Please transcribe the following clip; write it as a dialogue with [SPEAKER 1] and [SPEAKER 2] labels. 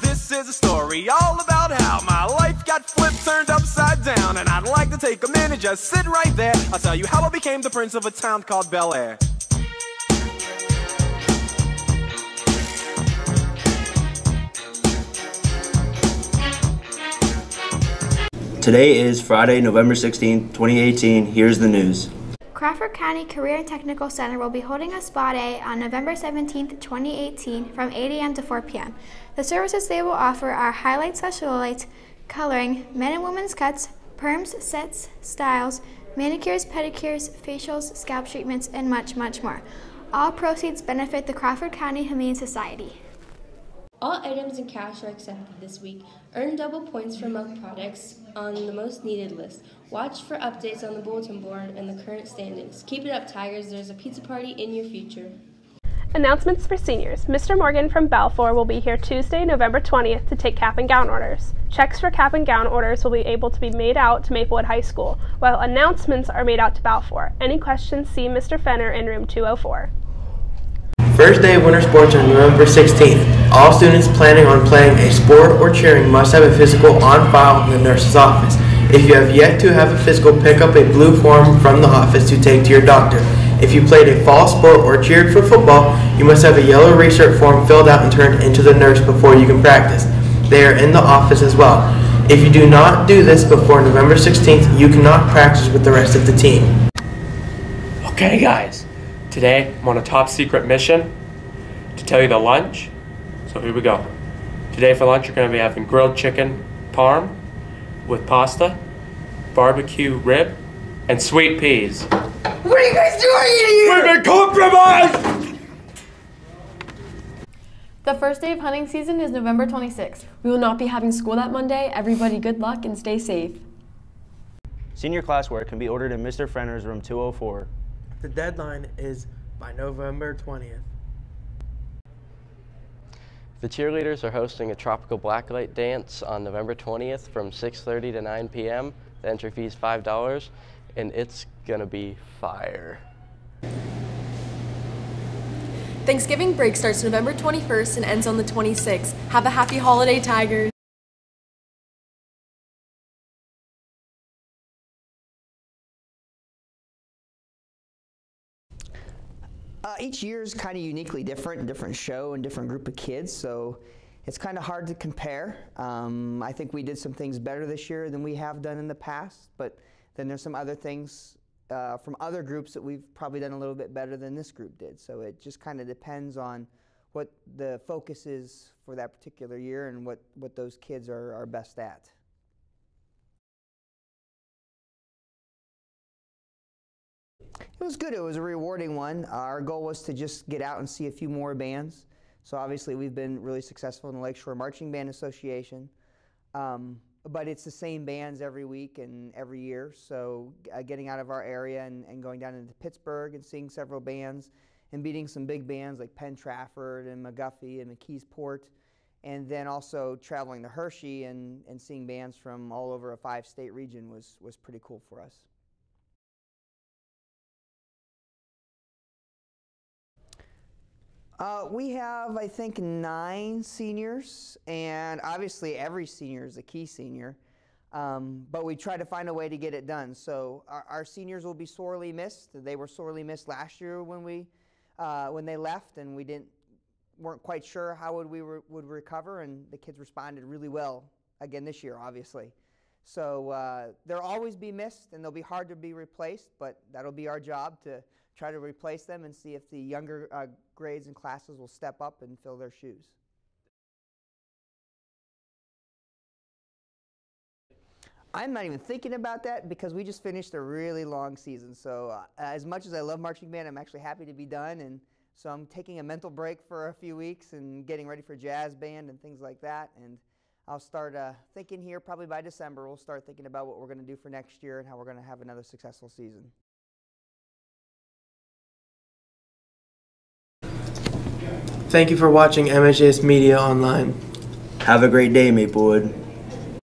[SPEAKER 1] This is a story all about how my life got flipped, turned upside down. And I'd like to take a minute, just sit right there. I'll tell you how I became the prince of a town called Bel Air.
[SPEAKER 2] Today is Friday, November 16, 2018. Here's the news.
[SPEAKER 3] Crawford County Career and Technical Center will be holding a spa day on November 17, 2018 from 8 a.m. to 4 p.m. The services they will offer are highlights slash lowlights, coloring, men and women's cuts, perms, sets, styles, manicures, pedicures, facials, scalp treatments, and much, much more. All proceeds benefit the Crawford County Humane Society.
[SPEAKER 4] All items and cash are accepted this week. Earn double points for milk products on the most needed list. Watch for updates on the bulletin board and the current standings. Keep it up, Tigers. There's a pizza party in your future.
[SPEAKER 5] Announcements for seniors. Mr. Morgan from Balfour will be here Tuesday, November 20th to take cap and gown orders. Checks for cap and gown orders will be able to be made out to Maplewood High School, while announcements are made out to Balfour. Any questions, see Mr. Fenner in room 204.
[SPEAKER 6] First day of winter sports on November 16th. All students planning on playing a sport or cheering must have a physical on file in the nurse's office. If you have yet to have a physical, pick up a blue form from the office to take to your doctor. If you played a fall sport or cheered for football, you must have a yellow research form filled out and turned into the nurse before you can practice. They are in the office as well. If you do not do this before November 16th, you cannot practice with the rest of the team.
[SPEAKER 7] Okay, guys, today I'm on a top secret mission to tell you the lunch. So here we go. Today for lunch, you're going to be having grilled chicken parm with pasta, barbecue rib, and sweet peas.
[SPEAKER 8] What are you guys doing here?
[SPEAKER 7] We've been compromised!
[SPEAKER 9] The first day of hunting season is November 26th. We will not be having school that Monday. Everybody good luck and stay safe.
[SPEAKER 2] Senior classwork can be ordered in Mr. Frenner's room 204.
[SPEAKER 6] The deadline is by November 20th.
[SPEAKER 10] The cheerleaders are hosting a tropical blacklight dance on November 20th from 6.30 to 9 p.m. The entry fee is $5, and it's gonna be fire.
[SPEAKER 9] Thanksgiving break starts November 21st and ends on the 26th. Have a happy holiday, Tigers.
[SPEAKER 11] Uh, each year is kind of uniquely different, different show and different group of kids, so it's kind of hard to compare. Um, I think we did some things better this year than we have done in the past, but then there's some other things uh, from other groups that we've probably done a little bit better than this group did. So it just kind of depends on what the focus is for that particular year and what, what those kids are, are best at. It was good. It was a rewarding one. Our goal was to just get out and see a few more bands. So obviously we've been really successful in the Lakeshore Marching Band Association. Um, but it's the same bands every week and every year. So uh, getting out of our area and, and, going down into Pittsburgh and seeing several bands and beating some big bands like Penn Trafford and McGuffey and McKeesport. And then also traveling to Hershey and, and seeing bands from all over a five state region was, was pretty cool for us. Uh, we have, I think, nine seniors, and obviously every senior is a key senior. Um, but we try to find a way to get it done. So our, our, seniors will be sorely missed. They were sorely missed last year when we uh, when they left, and we didn't weren't quite sure how would we re would recover, and the kids responded really well again this year, obviously. So uh, they'll always be missed, and they'll be hard to be replaced. But that'll be our job to try to replace them and see if the younger uh, grades and classes will step up and fill their shoes. I'm not even thinking about that because we just finished a really long season. So uh, as much as I love marching band, I'm actually happy to be done. And so I'm taking a mental break for a few weeks and getting ready for jazz band and things like that. And I'll start uh, thinking here probably by December, we'll start thinking about what we're going to do for next year and how we're going to have another successful season.
[SPEAKER 6] Thank you for watching MHS Media Online.
[SPEAKER 2] Have a great day, Maplewood.